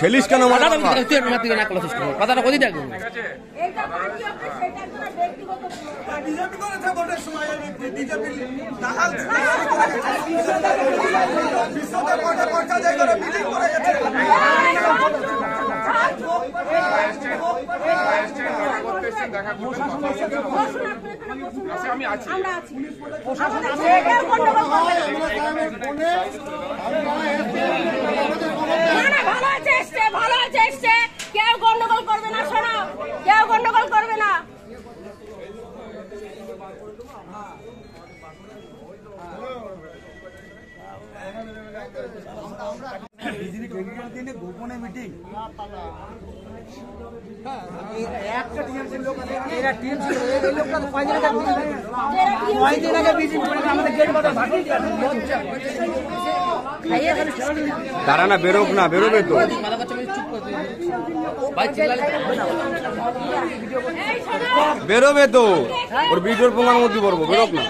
ঠেলিস কেন কথাটা মাথা বলছি, তুই আমার দিকে না করল চেষ্টা কর। কথাটা কদি দেখো এইটা পার্টি অফিস সেটা একদম ব্যক্তিগত বিজেপি করেছে ভোটের সময় বিজেপি দালাল বিশ্বতে কয়টা পর্চা জায়গা করে মিটিং করে গেছে আমি আছি আমরা আছি আমাদের ছেলেকেও গন্ডগোল করবে। না। না, না, ভালো আছে এসছে, ভালো আছে এসছে। কেউ গন্ডগোল করবে না শোনো। কেউ গন্ডগোল করবে না। দিনে গোপনে মিটিং একটা টিএমসির লোক আছে এরা টিএমসি এই লোকটা তো কয়দিন আগে মিটিং করে আমাদের গেট বাজার ভাগিয়ে দিয়েছে লজ্জা দাঁড়া না বেরোক না বেরোবে তো বেরোবে তো ওর ভিডিওর পোঙার মধ্যে পড়ব বেরোক না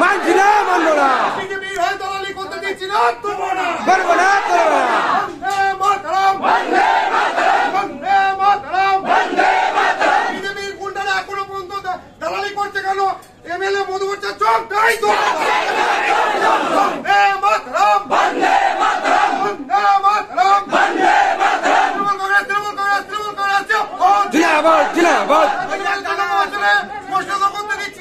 মানছি না মানবো না পারব না করব না দালালি করছে কেন এমএলএ মধুবর্চা চোখ নাই তো বন্দে মাতরম বন্দে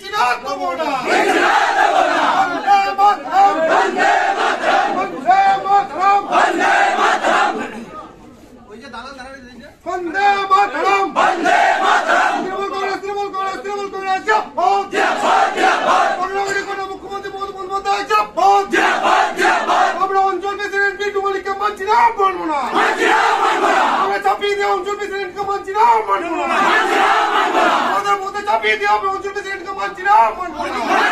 জিনাবাদ বন্দে মাতরম বন্দে মাতরম তৃণমূল কংগ্রেস তৃণমূল কংগ্রেস তৃণমূল কংগ্রেস জয় জয় পনেরোটি কোনো মুখ্যমন্ত্রী মমতা বন্দ্যোপাধ্যায় জয় আমরা অঞ্চল প্রেসিডেন্ট বিটু মল্লিককে মানছি না মানবো না আমরা চাপিয়ে দিয়ে অঞ্চল প্রেসিডেন্টকে বলছি না মানবো না আমাদের মধ্যে চাপিয়ে দিয়ে হবে অঞ্চল প্রেসিডেন্টকে বলছি না মানবো না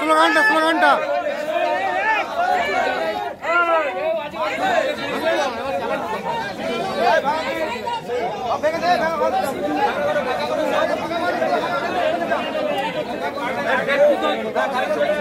স্লোগানটা স্লোগানটা জবাব